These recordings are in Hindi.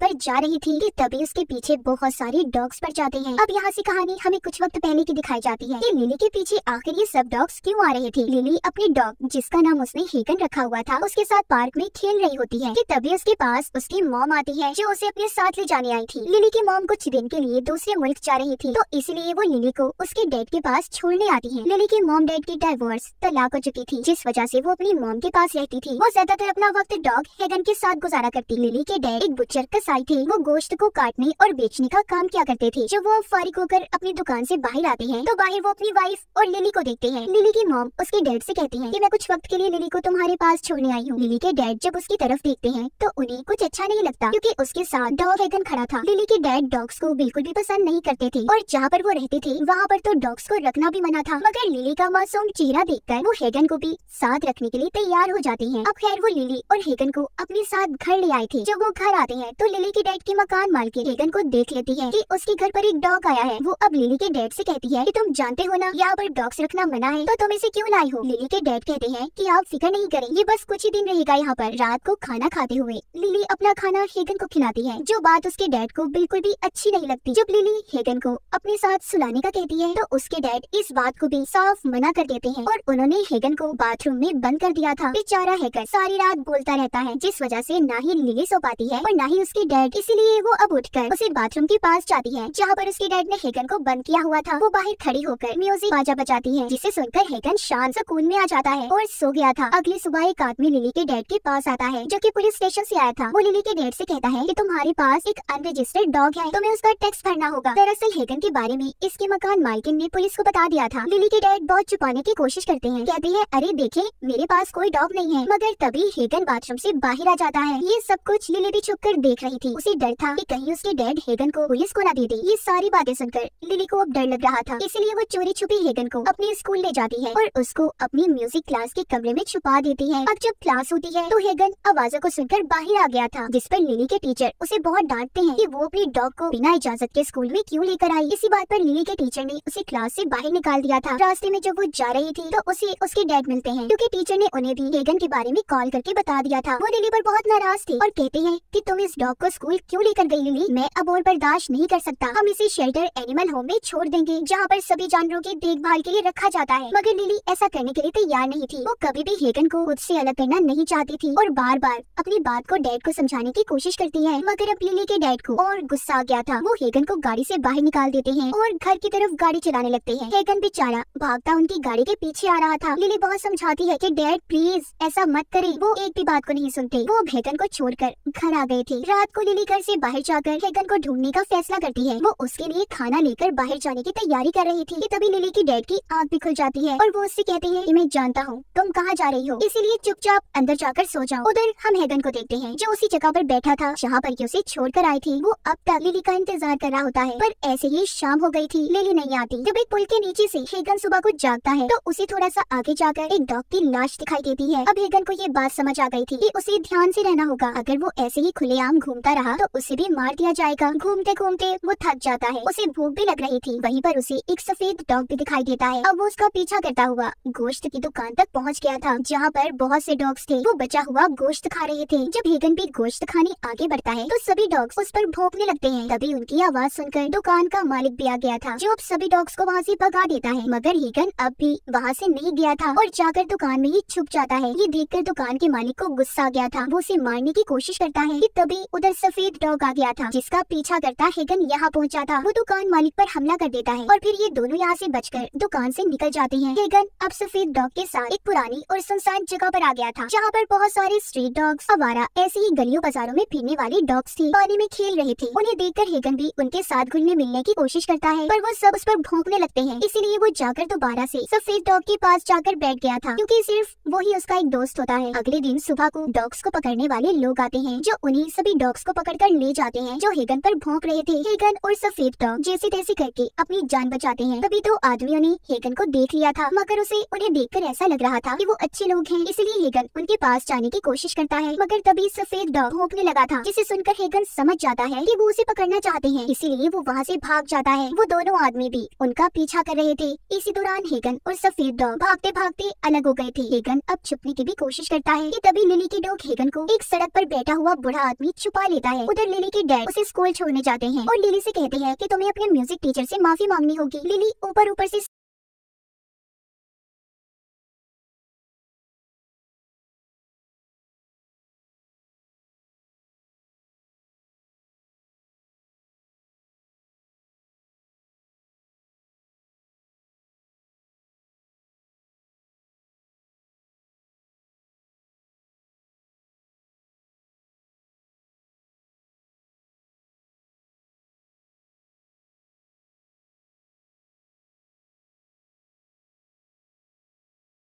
पर जा रही थी कि तभी उसके पीछे बहुत सारे डॉग्स पड़ जाते हैं। अब यहाँ से कहानी हमें कुछ वक्त पहले की दिखाई जाती है। कि लिली के पीछे आखिर ये सब डॉग्स क्यों आ रहे थे? लिली अपने डॉग जिसका नाम उसने हेगन रखा हुआ था, उसके साथ पार्क में खेल रही होती है। कि तभी उसके पास उसकी मॉम आती है, जो उसे अपने साथ ले जाने आई थी। लिली की मॉम कुछ दिन के लिए दूसरे मुल्क जा रही थी तो इसलिए वो लिली को उसके डैड के पास छोड़ने आती है। लिली की मॉम डैड की डाइवोर्स तलाक हो चुकी थी, जिस वजह से वो अपनी मॉम के पास रहती थी। वो ज़्यादातर अपना वक्त डॉग हेगन के साथ गुजारा करती। लिली के डैड एक बुचर कसाई थे। वो गोश्त को काटने और बेचने का काम किया करते थे? जब वो फारिग होकर अपनी दुकान से बाहर आते हैं तो बाहर वो अपनी वाइफ और लिली को देखते हैं। लिली की मॉम उसके डैड से कहती है कि, मैं कुछ वक्त के लिए लिली को तुम्हारे पास छोड़ने आई हूँ। लिली के डैड जब उसकी तरफ़ देखते हैं तो उन्हें कुछ अच्छा नहीं लगता, क्यूँकी उसके साथ डॉग हेगन खड़ा था। लिली के डैड डॉग्स को बिल्कुल भी पसंद नहीं करते थे और जहाँ पर वो रहते थे, वहाँ पर तो डॉग्स को रखना भी मना था। मगर लिली का मासूम चेहरा देखकर वो हेगन को भी साथ रखने के लिए तैयार हो जाते हैं। अब खैर वो लिली और हेगन को अपने साथ घर ले आए थे। जब वो घर आते हैं तो लिली के डैड की मकान मालकिन हेगन को देख लेती है कि उसके घर पर एक डॉग आया है। वो अब लिली के डैड से कहती है कि तुम जानते हो ना, यहाँ पर डॉग्स रखना मना है तो तुम इसे क्यों लाई हो? लिली के डैड कहते हैं कि आप फ़िक्र नहीं करें, ये बस कुछ ही दिन रहेगा यहाँ पर, रात को खाना खाते हुए। लिली अपना खाना हेगन को खिलाती है, जो बात उसके डैड को बिल्कुल भी अच्छी नहीं लगती। जब लिली हेगन को अपने साथ सुलाने का कहती है तो उसके डैड इस बात को भी साफ़ मना कर देते हैं। और उन्होंने हेगन को बाथरूम में बंद कर दिया था। बेचारा हेगन सारी रात बोलता रहता है, जिस वजह से ना ही लिली सो पाती है और ना ही उसके डैड इसीलिए वो अब उठकर उसे बाथरूम के पास जाती है, जहाँ पर उसके डैड ने हेगन को बंद किया हुआ था। वो बाहर खड़ी होकर म्यूज़िक बाजा बजाती है, जिसे सुनकर हेगन शांत सुकून में आ जाता है और सो गया था। अगली सुबह एक आदमी लिली के डैड के पास आता है, जो की पुलिस स्टेशन ऐसी आया था। वो लिली के डैड ऐसी कहता है की तुम्हारे पास एक अनरजिस्टर्ड डॉग है, तुम्हें उसका टैक्स भरना होगा। दरअसल हेगन के बारे में इसके मकान मालकिन ने पुलिस को बता दिया था। लिली के डैड बहुत छुपाने की कोशिश करते हैं। कहते हैं, अरे देखे, मेरे पास कोई डॉग नहीं है। मगर तभी हेगन बाथरूम से बाहर आ जाता है। ये सब कुछ लिली भी छुप कर देख रही थी। उसे डर था कि कहीं उसके डैड हेगन को पुलिस को न दे दे। ये सारी बातें सुनकर लिली को अब डर लग रहा था। इसलिए वो चोरी छुपी हेगन को अपने स्कूल ले जाती है और उसको अपनी म्यूज़िक क्लास के कमरे में छुपा देती है। अब जब क्लास होती है तो हेगन आवाजों को सुनकर बाहर आ गया था, जिस पर लिली के टीचर उसे बहुत डांटते हैं कि वो अपनी डॉग को बिना इजाज़त के स्कूल में क्यों लेकर आई। इसी बात पर लिली के टीचर ने उसे क्लास से बाहर निकाल दिया था। रास्ते में जब वो जा रही थी तो उसे उसके डैड मिलते हैं, क्योंकि टीचर ने उन्हें भी हेगन के बारे में कॉल करके बता दिया था। वो लिली पर बहुत नाराज़ थी और कहते हैं कि तुम इस डॉग को स्कूल क्यों लेकर गई लिली मैं अब और बर्दाश्त नहीं कर सकता। हम इसे शेल्टर एनिमल होम में छोड़ देंगे, जहाँ पर सभी जानवरों की देखभाल के लिए रखा जाता है। मगर लिली ऐसा करने के लिए तैयार नहीं थी। वो कभी भी हेगन को खुद से अलग करना नहीं चाहती थी और बार बार अपनी बात को डैड को समझाने की कोशिश करती है। मगर अब लिली के डैड को और गुस्सा आ गया था। वो हेगन को गाड़ी से बाहर निकाल देते हैं और घर की तरफ़ गाड़ी चलाने लगते हैं। हेगन बेचारा भागता उनकी गाड़ी के पीछे आ रहा था। लिली बहुत समझाती है कि डैड प्लीज़ ऐसा मत करे। वो एक भी बात को नहीं सुनते। वो अब हेगन को छोड़कर घर आ गए थे। रात को लिली घर से बाहर जाकर हेगन को ढूँढने का फैसला करती है। वो उसके लिए खाना लेकर बाहर जाने की तैयारी कर रही थी तभी लिली की डैड की आँख भी खुल जाती है और वो उससे कहते हैं मैं जानता हूँ, तुम कहाँ जा रही हो? इसीलिए चुपचाप अंदर जाकर सो जाओ। उधर हम हेगन को देखते हैं, जो उसी जगह पर बैठा था, जहाँ पर उसे छोड़ कर आई थी। वो अब तक लिली का इंतज़ार कर रहा होता है, पर ऐसे ही शाम हो गई थी, लिली नहीं आती। जब एक पुल के नीचे से हेगन सुबह को जागता है तो उसे थोड़ा सा आगे जाकर एक डॉग की लाश दिखाई देती है। अब हेगन को ये बात समझ आ गई थी कि उसे ध्यान से रहना होगा, अगर वो ऐसे ही खुलेआम घूमता रहा तो उसे भी मार दिया जाएगा। घूमते घूमते वो थक जाता है। उसे भूख भी लग रही थी। वहीं पर उसे एक सफ़ेद डॉग भी दिखाई देता है। अब वो उसका पीछा करता हुआ गोश्त की दुकान तक पहुँच गया था, जहाँ पर बहुत से डॉग्स थे। वो बचा हुआ गोश्त खा रहे थे। जब हेगन भी गोश्त खाने आगे बढ़ता है तो सभी डॉग्स उस पर भोंकने लगते हैं। तभी उनकी आवाज़ सुनकर दुकान का मालिक भी आ गया था, जो अब सभी डॉग्स को वहाँ से भगा देता है। मगर हेगन अब भी वहाँ से नहीं गया था और जाकर दुकान में ही छुप जाता है। ये देखकर दुकान के मालिक को गुस्सा आ गया था। वो उसे मारने की कोशिश करता है कि तभी उधर सफ़ेद डॉग आ गया था, जिसका पीछा करता हेगन यहाँ पहुँचा था। वो दुकान मालिक पर हमला कर देता है, और फिर ये दोनों यहाँ से बचकर दुकान से निकल जाते हैं। हेगन अब सफ़ेद डॉग के साथ एक पुरानी और सुनसान जगह पर आ गया था, जहाँ पर बहुत सारे स्ट्रीट डॉग्स आवारा, ऐसे ही गलियों बाजारों में फिरने वाले डॉग्स थे। पानी में खेल रहे थे। उन्हें देखकर हेगन भी उनके साथ घुलने मिलने की कोशिश करता है, पर वो सब उस पर भोंकने लगते हैं। इसीलिए वो जाकर दोबारा से सफ़ेद डॉग के पास जाकर बैठ गया था, क्योंकि सिर्फ़ वही उसका एक दोस्त होता है। अगले दिन सुबह को डॉग्स को पकड़ने वाले लोग आते हैं, जो उन्हीं सभी डॉग्स को पकड़कर ले जाते हैं, जो हेगन पर भोंक रहे थे। हेगन और सफ़ेद डॉग जैसे तैसे करके अपनी जान बचाते हैं। तभी दो आदमियों ने हेगन को देख लिया था, मगर उसे उन्हें देखकर ऐसा लग रहा था कि वो अच्छे लोग हैं, इसलिए हेगन उनके पास जाने की कोशिश करता है। मगर तभी सफ़ेद डॉग भोंकने लगा था, जिसे सुनकर हेगन समझ जाता है की वो उसे पकड़ना चाहते हैं, इसीलिए वो वहाँ से भाग जाता है। वो दोनों आदमी भी उनका पीछा कर रहे थे। इसी दौरान हेगन और सफ़ेद डॉग भागते भागते अलग हो गए थे। हेगन अब छुपने की भी कोशिश करता है कि तभी लिली की डॉग हेगन को एक सड़क पर बैठा हुआ बूढ़ा आदमी छुपा लेता है। उधर लिली के डैड उसे स्कूल छोड़ने जाते हैं और लिली से कहते हैं कि तुम्हें अपने म्यूज़िक टीचर से माफ़ी मांगनी होगी। लिली ऊपर ऊपर से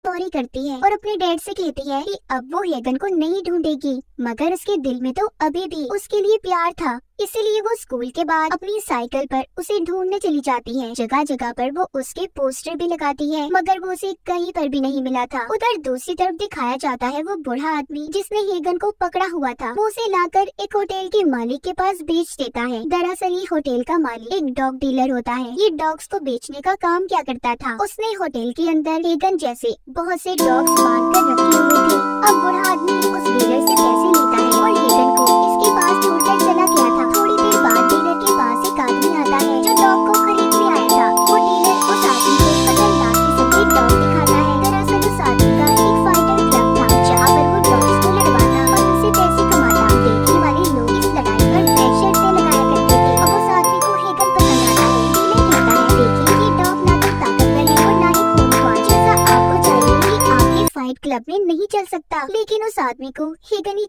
सॉरी करती है और अपने डैड से कहती है कि अब वो हेगन को नहीं ढूंढेगी, मगर उसके दिल में तो अभी भी उसके लिए प्यार था। इसीलिए वो स्कूल के बाद अपनी साइकिल पर उसे ढूँढने चली जाती है। जगह जगह पर वो उसके पोस्टर भी लगाती है, मगर वो उसे कहीं पर भी नहीं मिला था। उधर दूसरी तरफ़ दिखाया जाता है वो बूढ़ा आदमी जिसने हेगन को पकड़ा हुआ था। वो उसे लाकर एक होटल के मालिक के पास बेच देता है। दरअसल ये होटल का मालिक एक डॉग डीलर होता है। ये डॉग्स को बेचने का काम क्या करता था? उसने होटल के अंदर हेगन जैसे बहुत से डॉग्स बाँध कर रखे हुए थे। अब बूढ़ा आदमी उस डीलर से पैसे लेता है और हेगन को इसके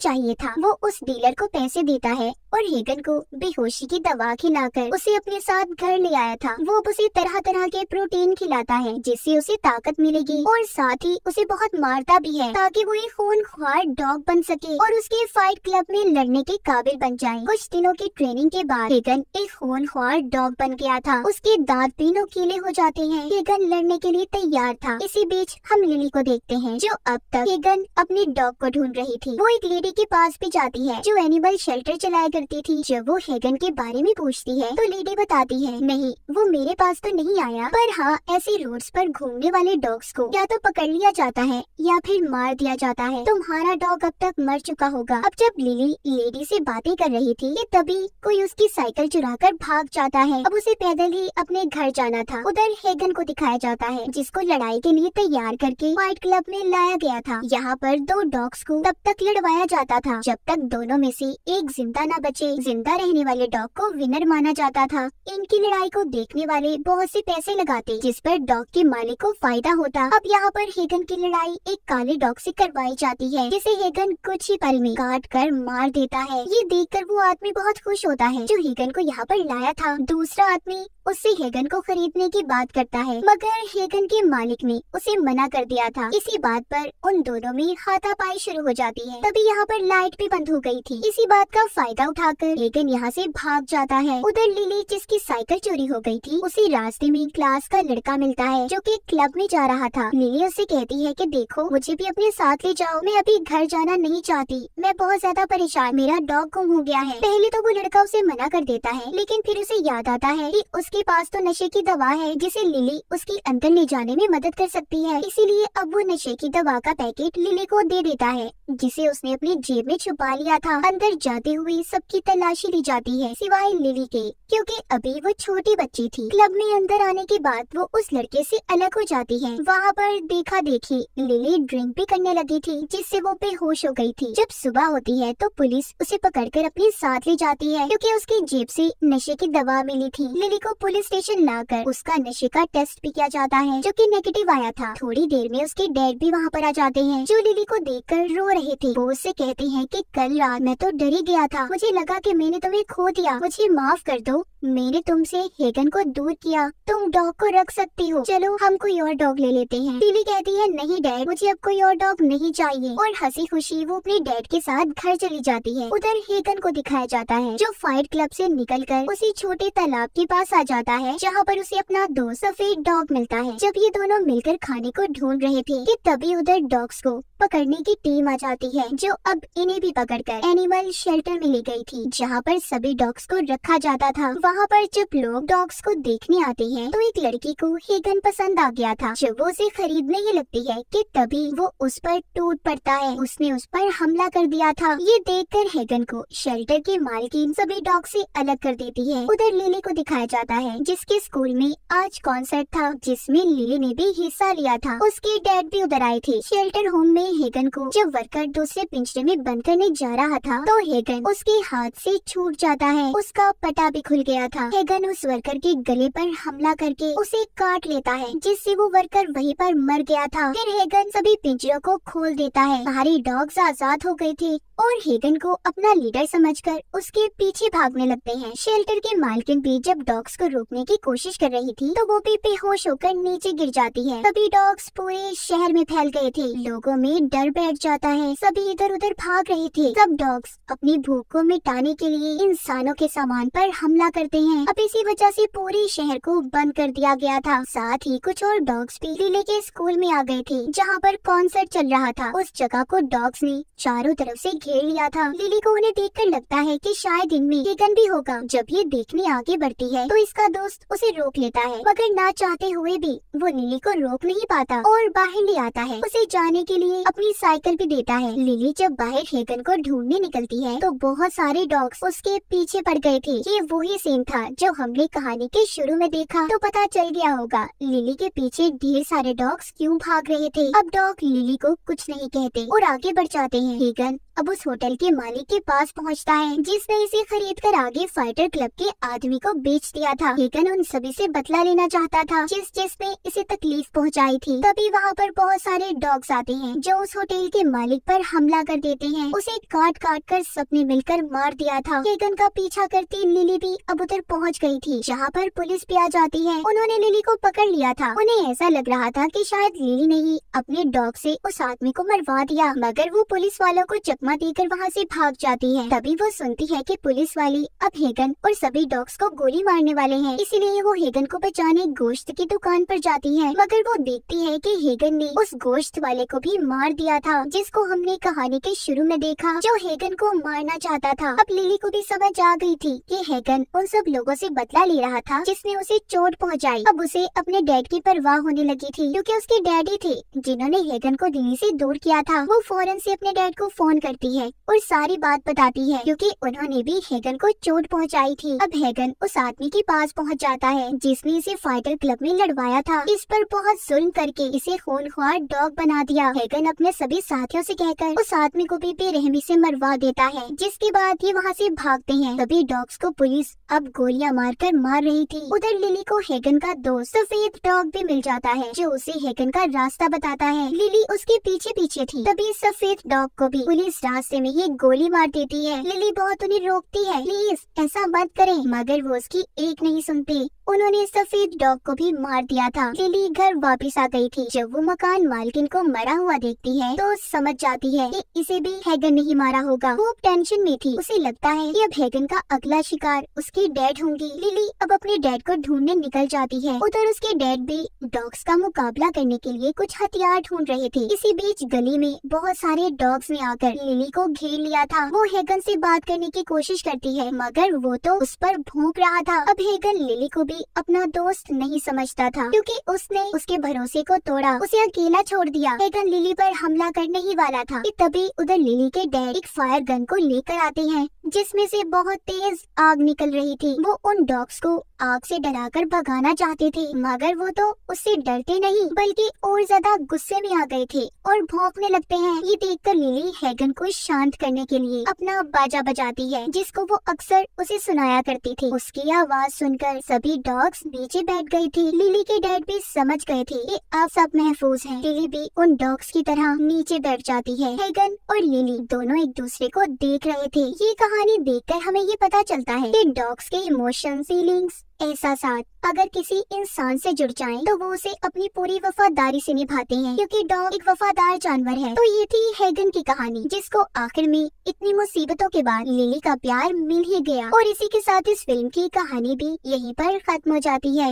चाहिए था। वो उस डीलर को पैसे देता है और हेगन को बेहोशी की दवा खिलाकर उसे अपने साथ घर ले आया था। वो उसे तरह तरह के प्रोटीन खिलाता है, जिससे उसे ताकत मिलेगी और साथ ही उसे बहुत मारता भी है, ताकि वो एक खून ख्वार डॉग बन सके और उसके फाइट क्लब में लड़ने के काबिल बन जाए। कुछ दिनों की ट्रेनिंग के बाद हेगन एक खून ख्वार डॉग बन गया था। उसके दांत भी नुकीले हो जाते हैं। हेगन लड़ने के लिए तैयार था। इसी बीच हम लिली को देखते हैं, जो अब तक हेगन अपने डॉग को ढूंढ रही थी। वो एक लेडी के पास भी जाती है, जो एनिमल शेल्टर चलाया करती थी। जब वो हेगन के बारे में पूछती है तो लेडी बताती है, नहीं, वो मेरे पास तो नहीं आया। पर हाँ ऐसे रोड्स पर घूमने वाले डॉग्स को या तो पकड़ लिया जाता है, या फिर मार दिया जाता है। तुम्हारा डॉग अब तक मर चुका होगा। अब जब लिली लेडी से बातें कर रही थी कि तभी कोई उसकी साइकिल चुरा कर भाग जाता है। अब उसे पैदल ही अपने घर जाना था। उधर हेगन को दिखाया जाता है, जिसको लड़ाई के लिए तैयार करके फाइट क्लब में लाया गया था। यहाँ पर दो डॉग्स को तब तक लड़वाया जाता था। जब तक दोनों में से एक ज़िंदा न बचे, ज़िंदा रहने वाले डॉग को विनर माना जाता था। इनकी लड़ाई को देखने वाले बहुत से पैसे लगाते, जिस पर डॉग के मालिक को फ़ायदा होता। अब यहाँ पर हेगन की लड़ाई एक काले डॉग से करवाई जाती है, जिसे हेगन कुछ ही पल में काट कर मार देता है। ये देखकर वो आदमी बहुत खुश होता है, जो हेगन को यहाँ पर लाया था। दूसरा आदमी उससे हेगन को खरीदने की बात करता है, मगर हेगन के मालिक ने उसे मना कर दिया था। इसी बात पर उन दोनों में हाथापाई शुरू हो जाती है। तभी यहाँ पर लाइट भी बंद हो गई थी। इसी बात का फ़ायदा उठाकर हेगन यहाँ से भाग जाता है। उधर लिली जिसकी साइकिल चोरी हो गई थी, उसी रास्ते में क्लास का लड़का मिलता है, जो कि क्लब में जा रहा था। लिली उससे कहती है कि देखो, मुझे भी अपने साथ ले जाओ, मैं अभी घर जाना नहीं चाहती। मैं बहुत ज़्यादा परेशान, मेरा डॉग गुम हो गया है। पहले तो वो लड़का उसे मना कर देता है, लेकिन फिर उसे याद आता है कि उसके पास तो नशे की दवा है, जिसे लिली उसके अंदर ले जाने में मदद कर सकती है। इसीलिए अब वो नशे की दवा का पैकेट लिली को दे देता है, जिसे उसने अपनी जेब में छुपा लिया था। अंदर जाते हुए सबकी तलाशी ली जाती है, सिवाय लिली के, क्योंकि अभी वो छोटी बच्ची थी। क्लब में अंदर आने के बाद वो उस लड़के से अलग हो जाती है। वहाँ पर देखा देखी लिली ड्रिंक भी करने लगी थी, जिससे वो बेहोश हो गई थी। जब सुबह होती है तो पुलिस उसे पकड़कर अपने साथ ले जाती है, क्योंकि उसकी जेब से नशे की दवा मिली थी। लिली को पुलिस स्टेशन लाकर उसका नशे का टेस्ट भी किया जाता है, जो कि नेगेटिव आया था। थोड़ी देर में उसके डैड भी वहाँ पर आ जाते हैं, जो लिली को देखकर रो रहे थे। वो उससे कहते हैं कि कल रात मैं तो डरी गया था। मुझे लगा कि मैंने तुम्हें खो दिया। मुझे माफ़ कर दो। मैंने तुमसे हेगन को दूर किया। तुम डॉग को रख सकती हो। चलो, हम कोई और डॉग ले लेते हैं। लिली कहती है, नहीं, डैड, मुझे अब कोई और डॉग नहीं चाहिए। और हँसी खुशी वो अपने डैड के साथ घर चली जाती है। उधर हेगन को दिखाया जाता है, जो फाइट क्लब से निकलकर उसी छोटे तालाब के पास आ जाता है, जहाँ पर उसे अपना दोस्त सफ़ेद डॉग मिलता है। जब ये दोनों मिलकर खाने को ढूंढ रहे थे, कि तभी उधर डॉग्स को पकड़ने की टीम आ जाती है, जो अब इन्हें भी पकड़कर एनिमल शेल्टर में ले गई थी, जहाँ पर सभी डॉग्स को रखा जाता था। वहाँ पर जब लोग डॉग्स को देखने आते हैं तो एक लड़की को हेगन पसंद आ गया था। जब वो उसे खरीदने ही लगती है कि तभी वो उस पर टूट पड़ता है। उसने उस पर हमला कर दिया था। ये देखकर हेगन को शेल्टर की मालकिन सभी डॉग से अलग कर देती है। उधर लिली को दिखाया जाता है, जिसके स्कूल में आज कॉन्सर्ट था, जिसमें लिली ने भी हिस्सा लिया था। उसके डैड भी उधर आए थे। शेल्टर होम में हेगन को जब वर्कर दूसरे पिंजरे में बंद करने जा रहा था तो हेगन उसके हाथ से छूट जाता है। उसका पटा भी खुल गया था। हेगन उस वर्कर के गले पर हमला करके उसे काट लेता है, जिससे वो वर्कर वहीं पर मर गया था। फिर हेगन सभी पिंजरों को खोल देता है। बाहरी डॉग्स आज़ाद हो गए थे। और हेगन को अपना लीडर समझकर उसके पीछे भागने लगते हैं। शेल्टर के मालकिन भी जब डॉग्स को रोकने की कोशिश कर रही थी तो वो भी बेहोश होकर नीचे गिर जाती है। सभी डॉग्स पूरे शहर में फैल गए थे। लोगों में डर बैठ जाता है। सभी इधर उधर भाग रहे थे। सब डॉग्स अपनी भूख को मिटाने के लिए इंसानों के सामान पर हमला करते हैं। अब इसी वजह से पूरे शहर को बंद कर दिया गया था। साथ ही कुछ और डॉग्स भी लीले के स्कूल में आ गए थे, जहाँ पर कॉन्सर्ट चल रहा था। उस जगह को डॉग्स ने चारों तरफ़ से घेर लिया था। लिली को उन्हें देखकर लगता है कि शायद इनमें हेगन भी होगा। जब ये देखने आगे बढ़ती है तो इसका दोस्त उसे रोक लेता है। मगर ना चाहते हुए भी, वो लिली को रोक नहीं पाता और बाहर ले आता है। उसे जाने के लिए अपनी साइकिल भी देता है। लिली जब बाहर हेगन को ढूँढने निकलती है तो बहुत सारे डॉग्स उसके पीछे पड़ गए थे। ये वही सीन था, जो हमने कहानी के शुरू में देखा। तो पता चल गया होगा, लिली के पीछे ढेर सारे डॉग्स क्यों भाग रहे थे। अब डॉग लिली को कुछ नहीं कहते और आगे बढ़ जाते हैं। हेगन अब उस होटल के मालिक के पास पहुँचता है, जिसने इसे खरीद कर आगे फाइटर क्लब के आदमी को बेच दिया था। लेकिन उन सभी से बदला लेना चाहता था, जिस जिसने इसे तकलीफ़ पहुंचाई थी। तभी वहाँ पर बहुत सारे डॉग्स आते हैं, जो उस होटल के मालिक पर हमला कर देते हैं। उसे काट काट कर सबने मिलकर मार दिया था। हेगन का पीछा करती लिली भी अब उधर पहुँच गई थी, जहाँ पर पुलिस भी आ जाती है। उन्होंने लिली को पकड़ लिया था। उन्हें ऐसा लग रहा था की शायद लिली ने ही अपने डॉग ऐसी उस आदमी को मरवा दिया, मगर वो पुलिस वालों को चकमा चकमा देकर वहाँ से भाग जाती है। तभी वो सुनती है कि पुलिस वाले अब हेगन और सभी डॉग्स को गोली मारने वाले हैं। इसीलिए वो हेगन को बचाने गोश्त की दुकान पर जाती है। मगर वो देखती है कि हेगन ने उस गोश्त वाले को भी मार दिया था, जिसको हमने कहानी के शुरू में देखा, जो हेगन को मारना चाहता था। अब लिली को भी समझ आ गई थी कि हेगन उन सब लोगों से बदला ले रहा था, जिसने उसे चोट पहुंचाई। अब उसे अपने डैड की परवाह होने लगी थी, क्योंकि उसके डैडी थे, जिन्होंने हेगन को दिल्ली से दूर किया था। वो फ़ौरन से अपने डैड को फ़ोन कर करती है और सारी बात बताती है, क्योंकि उन्होंने भी हेगन को चोट पहुंचाई थी। अब हेगन उस आदमी के पास पहुँच जाता है, जिसने इसे फाइटर क्लब में लड़वाया था। इस पर बहुत जुल्म करके इसे खून खुआर डॉग बना दिया। हेगन अपने सभी साथियों से कहकर उस आदमी को भी बेरहमी से मरवा देता है, जिसके बाद ये वहाँ से भागते हैं। तभी डॉग्स को पुलिस अब गोलियाँ मारकर मार रही थी। उधर लिली को हेगन का दोस्त सफ़ेद डॉग भी मिल जाता है, जो उसे हेगन का रास्ता बताता है। लिली उसके पीछे पीछे थी, तभी सफ़ेद डॉग को भी पुलिस रास्ते में ही गोली मार देती है। लिली बहुत उन्हें रोकती है। प्लीज़, ऐसा मत करें। मगर वो उसकी एक नहीं सुनती। उन्होंने सफ़ेद डॉग को भी मार दिया था। लिली घर वापस आ गई थी। जब वो मकान मालकिन को मरा हुआ देखती है तो समझ जाती है कि इसे भी हैगन नहीं मारा होगा। वो टेंशन में थी। उसे लगता है कि अब हैगन का अगला शिकार उसकी डैड होंगी। लिली अब अपने डैड को ढूँढने निकल जाती है। उधर उसके डैड भी डॉग्स का मुकाबला करने के लिए कुछ हथियार ढूंढ रहे थे। इसी बीच गली में बहुत सारे डॉग्स ने आकर लिली को घेर लिया था। वो हेगन से बात करने की कोशिश करती है, मगर वो तो उस पर भूख रहा था। अब हेगन लिली को भी अपना दोस्त नहीं समझता था, क्योंकि उसने उसके भरोसे को तोड़ा, उसे अकेला छोड़ दिया। हेगन लिली पर हमला करने ही वाला था। कि तभी उधर लिली के डैड एक फायर गन को लेकर आते हैं, जिसमें से बहुत तेज आग निकल रही थी। वो उन डॉग्स को आग से डराकर भगाना चाहते थे, मगर वो तो उससे डरते नहीं, बल्कि और ज़्यादा गुस्से में आ गए थे और भौंकने लगते हैं। ये देखकर लिली हैगन को शांत करने के लिए अपना बाजा बजाती है, जिसको वो अक्सर उसे सुनाया करती थी। उसकी आवाज़ सुनकर सभी डॉग्स नीचे बैठ गई थी। लिली के डैड भी समझ गए थे कि अब सब महफूज हैं। लिली भी उन डॉग्स की तरह नीचे बैठ जाती है। हेगन और लिली दोनों एक दूसरे को देख रहे थे। ये कहानी देखकर हमें ये पता चलता है कि डॉग्स के इमोशन फीलिंग्स एहसास अगर किसी इंसान से जुड़ जाए तो वो उसे अपनी पूरी वफादारी से निभाते हैं, क्योंकि डॉग एक वफादार जानवर है। तो ये थी हेगन की कहानी, जिसको आखिर में इतनी मुसीबतों के बाद लिली का प्यार मिल ही गया। और इसी के साथ इस फ़िल्म की कहानी भी यहीं पर खत्म हो जाती है।